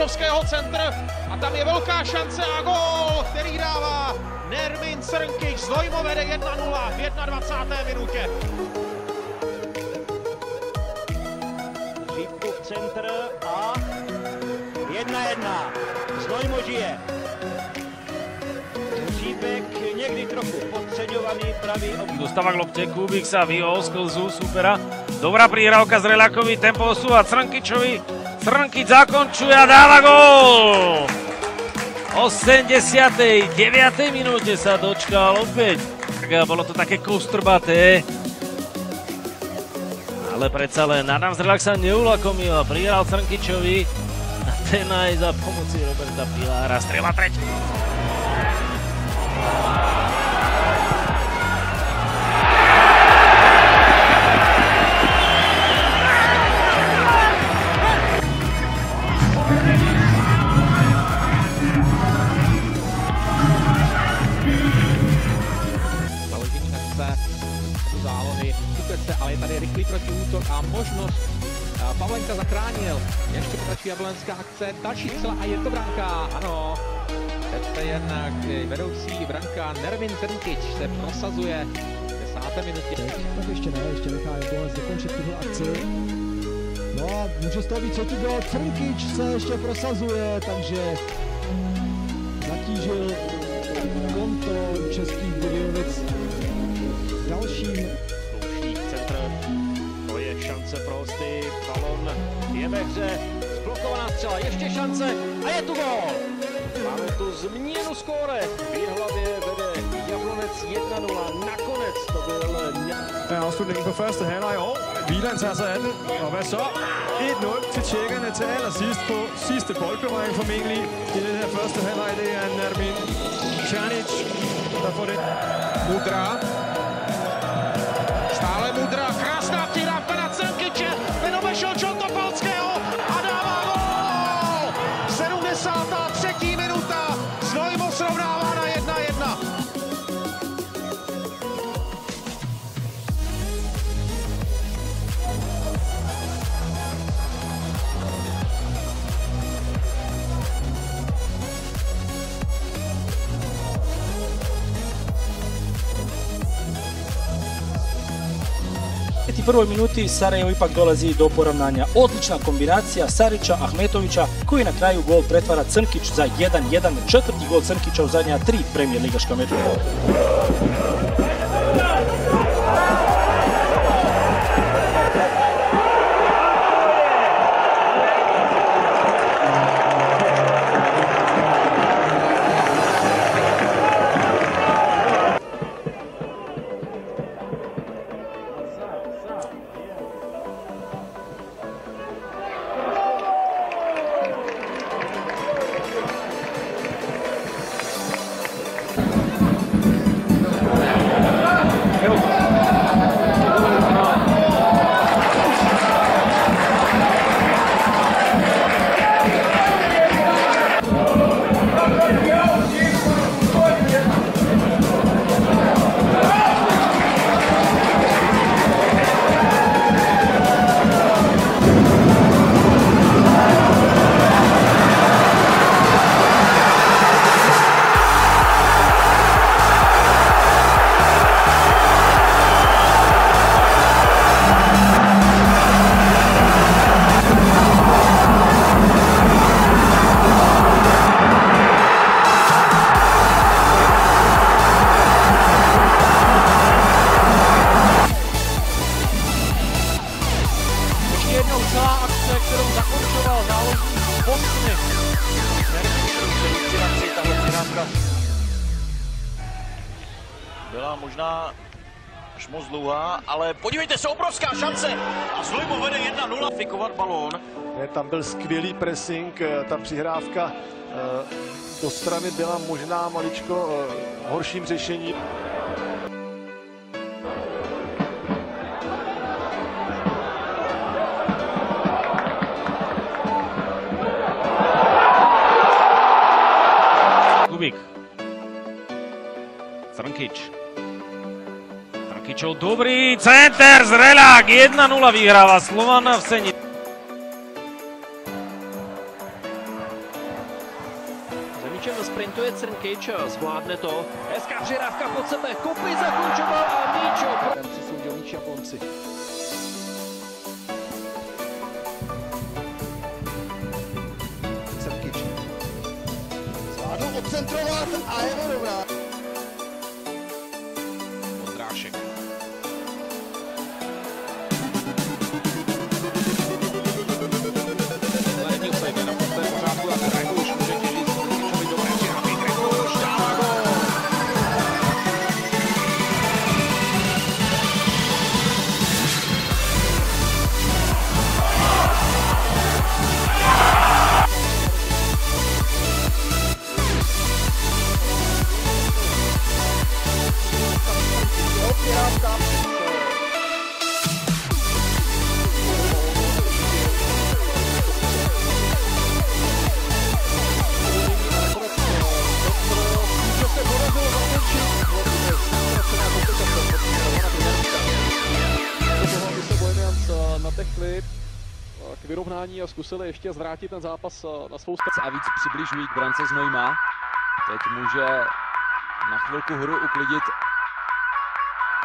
Koučovat. Hrošovského centr a tam je velká šance a gól, který dává Nermin Srnkič. Znojmo vede 1-0 v 21. minutě. Šipkův centr a 1-1. Znojmo žije. Šípek někdy trochu podceňovaný pravý obraz. Dostáva k lopte, Kubík sa vyhol z klzu supera. Dobrá prihrávka z Relakovi, tempo osúva Crnkičovi. Crnkič zakončuje a dáva gól! V 89. minúte sa dočkal opäť. Tak bolo to také kostrbaté. Ale predsa len Adam Zrelak sa neulakomil a prihral Crnkičovi. A ten aj za pomoci Roberta Pilára strela tretí. Jablonská akce, další střela a je to branka. Ano, přece jen vedoucí branka Nermin Trnkič se prosazuje v desáté minutě. Tak ještě ne, ještě nechá Jablonec dokončit tuhle akci. No a může z toho být třetí gol. Trnkič se ještě prosazuje, takže zatížil konto českých Budějovic dalším Zkouší centr. To je šance pro hosty. Balon je ve hře. Zblokovaná střela. Ještě šance. A je tu gol. Máme tu změnu skóre. V hlavě vede Jablonec 1-0. Nakonec to byl er afslutningen på første halvleg år. Wieland tager sig af den, og hvad så? 1-0 til tjekkerne til allersidst på sidste boldberøring formentlig i den her første halvleg. Det er Nermin Čanic, der får det. Mudra. Stále Mudra. Krásná 91. minuti Sarajevo ipak dolazi do poravnanja. Odlična kombinacija Sarića, Ahmetovića koji na kraju gol pretvara Crnkić za 1-1, četvrti gol Crnkića u zadnja tri premijer ligaška meča. Byl skvělý pressing, eh, ta přihrávka eh, do strany byla možná maličko eh, horším řešením. Kubík. Crnkič. Crnkičov dobrý center z Relák. 1-0 vyhráva Slovan v Seni. Míčem sprintuje Crnkyč, zvládne to. Hezká přihrávka pod sebe, kopy zakončoval a míč Ten přisoudil míč Japonci. Serkič. Zvládl odcentrovat a je to k vyrovnání a zkusili ještě zvrátit ten zápas eh, na svou stranu. a víc přibližují k brance Znojma. Teď může na chvilku hru uklidit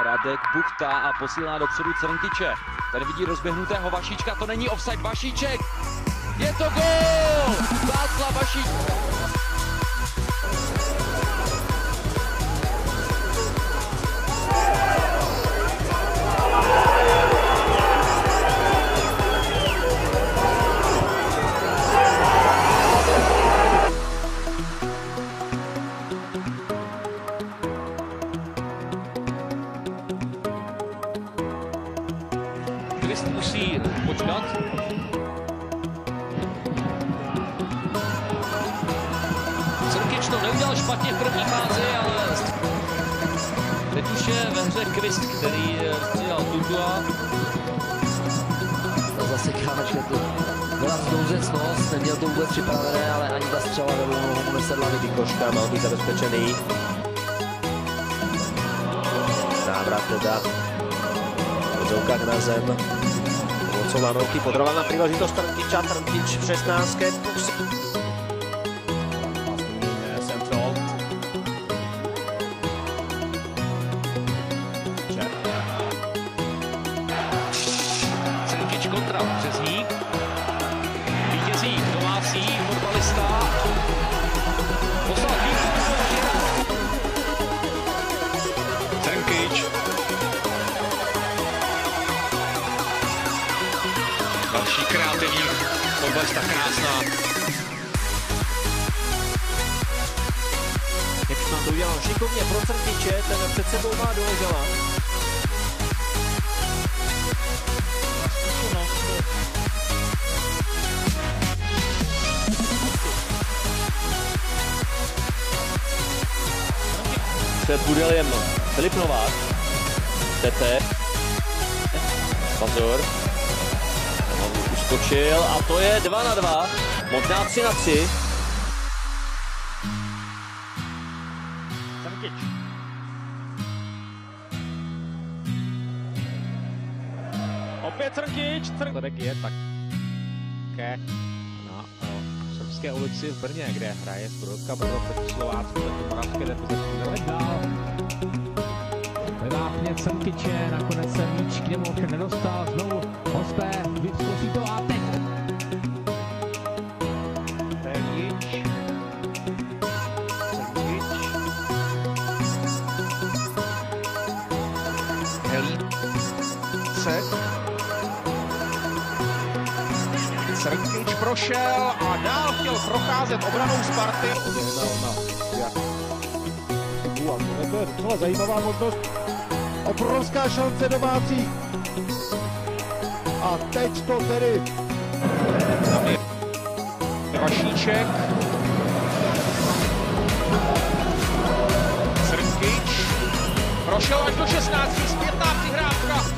Radek Buchta a posílá dopředu Crnkyče. Tady vidí rozběhnutého Vašíčka, to není offside Vašíček. Je to gól! Václav Vašíček. Twist musí počkat. Crnkyč to neudělal špatně v první fázi, ale teď už je ve hře Kvist, který střídal Tundua. Zase Kámečka to byla znouzecnost, neměl to vůbec připravené, ale ani ta střela nebo mu nesedla do Koška, mal být zabezpečený. Návrat teda piłka tym razem. Mocona roki, podrowana przychodzi do 45, 46, 16. Před Budeljem Filip Novák. Tete. Pozor. Uskočil a to je 2 na 2. Možná 3 na 3. Crnkič. Opět Crnkič. Crn... Výsledek je také na Srbské ulici v Brně, kde hraje Studovka Brno proti Slovácku, proti Moravské reprezentativní dál. Vyvápně Crnkyče, nakonec se míč k němu nedostal, znovu Hospé, vyzkouší to a prošel a dál chtěl procházet obranou Sparty. To je docela zajímavá možnost. Obrovská šance domácí. A teď to tedy. Vašíček. Srnkič. Prošel až do 16. Zpětná přihrávka.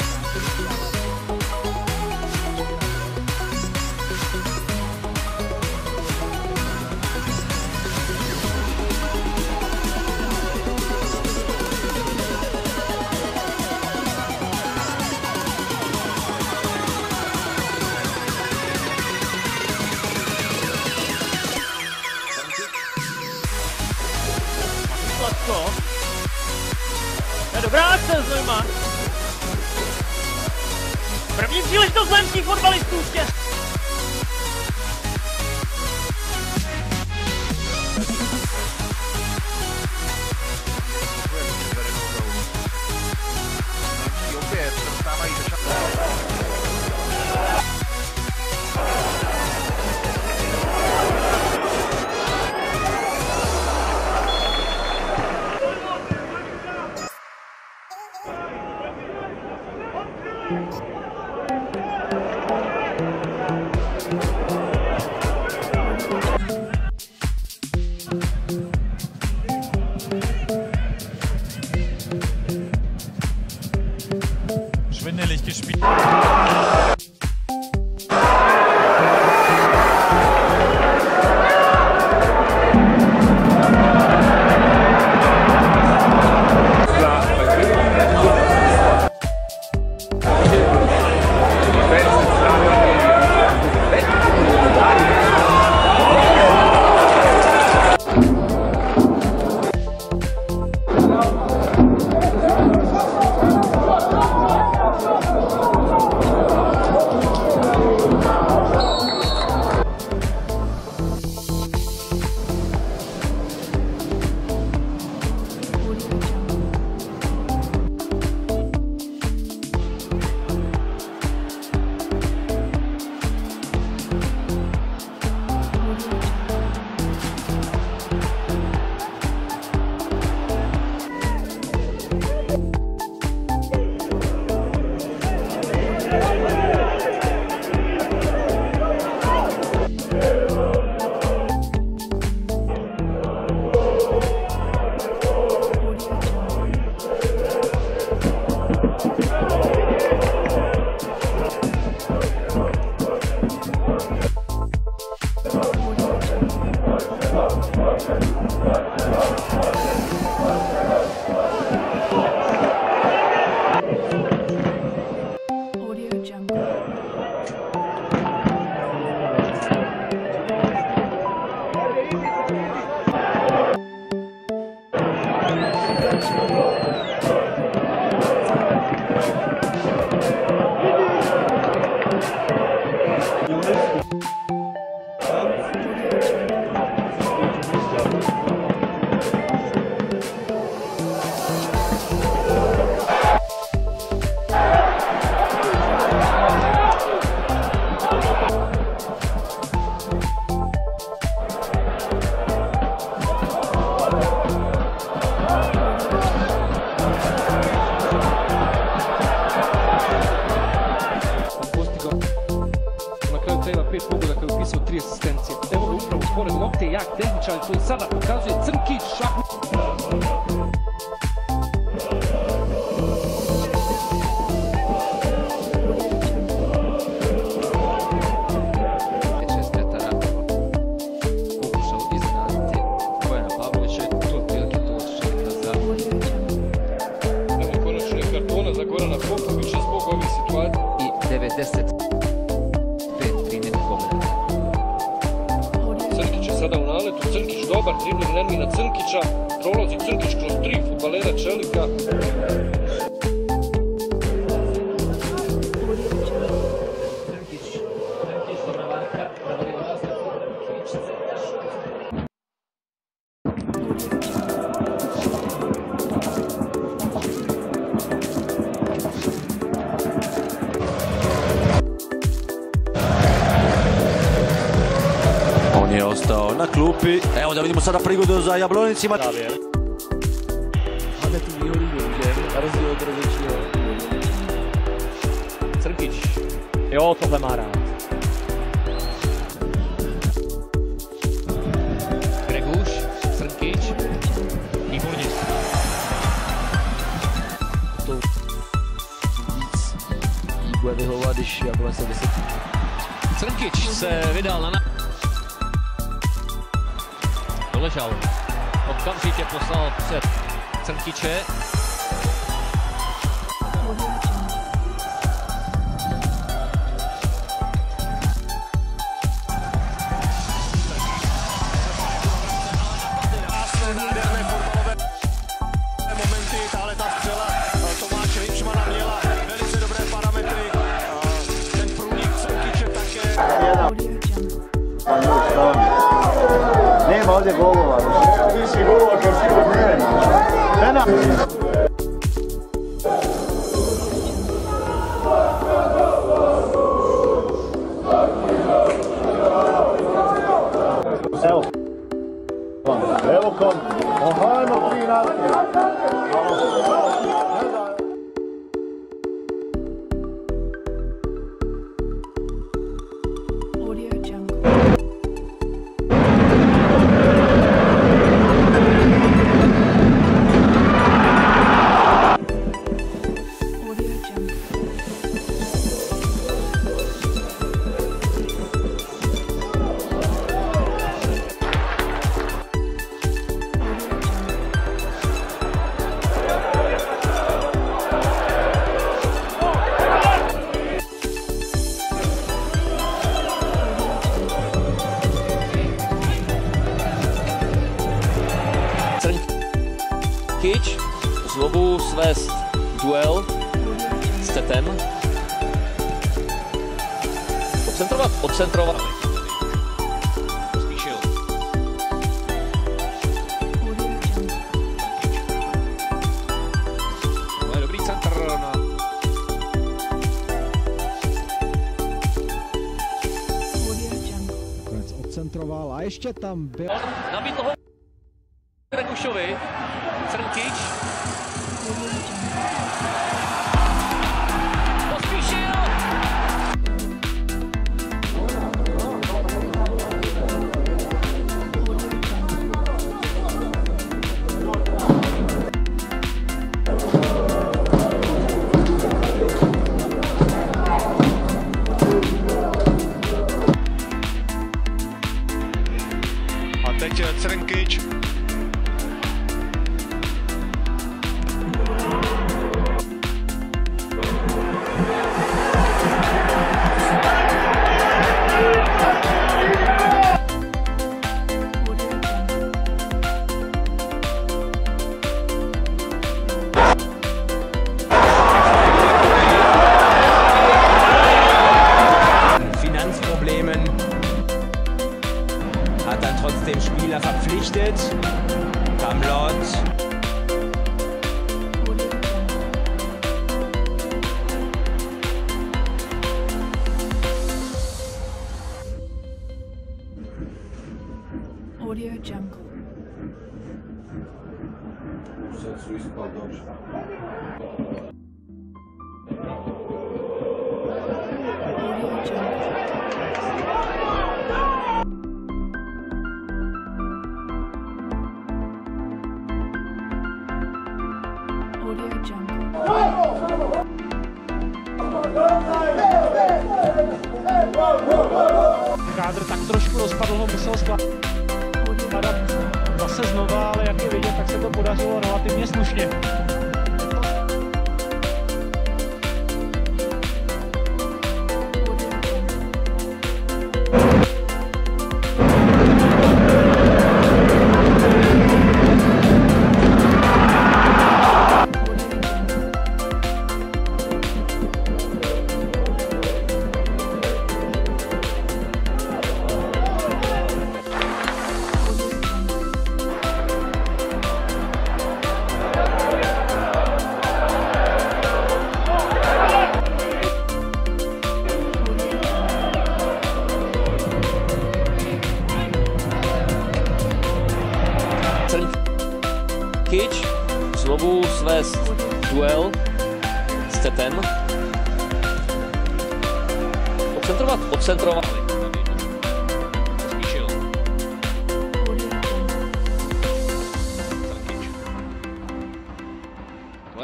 ostao na klupi. Evo da vidimo sada prigodu za Jablonicima. Davir. Hade tu bio ljudje, razio od različnje. Crkić. Jo, tohle má rád. Greguš, Crkić, výborně. To víc bude vyhovovat, když Jablonec se vysetí. Crkič se vydal na Doležal. Okamžitě poslal před Crnkiče. Ovdje golova. Si golova kao sigurno nema. Penal. Evo. Evo kom. Ohajmo tri naprijed. Kič znovu svést duel s Cetem. Odcentrovat, odcentrovat. Pospíšil. To je dobrý centr na Nakonec odcentroval a ještě tam byl... Nabídl ho Gregušovi. Crnkič. Pospíšil. trotzdem Spieler verpflichtet. Hamlot. Audio Jungle. Kádr tak trošku rozpadl, ho musel skládat zase znova, ale jak je vidět, tak se to podařilo relativně slušně. znovu svést duel s Tetem. Odcentrovat, odcentrovat.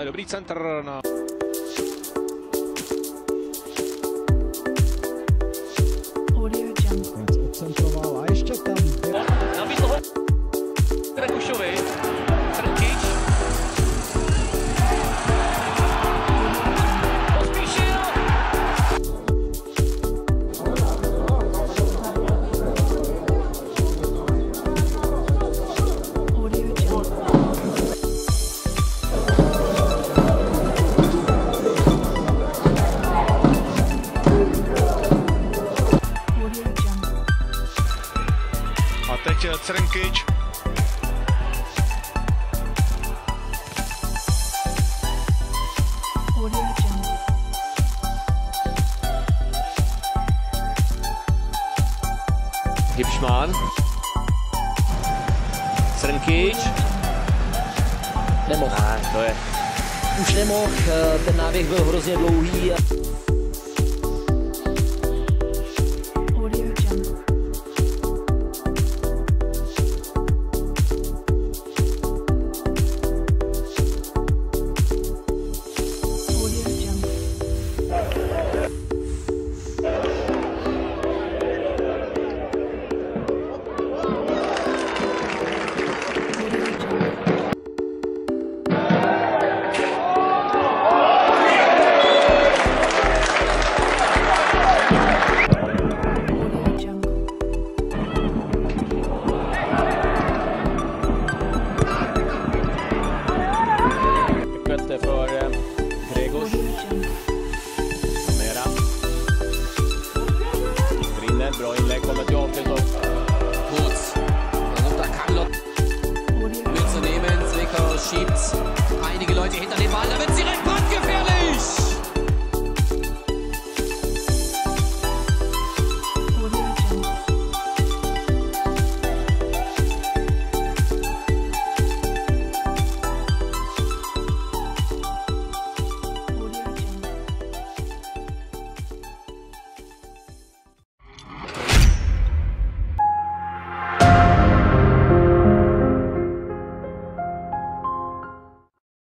Dobrý centr na... Elohia.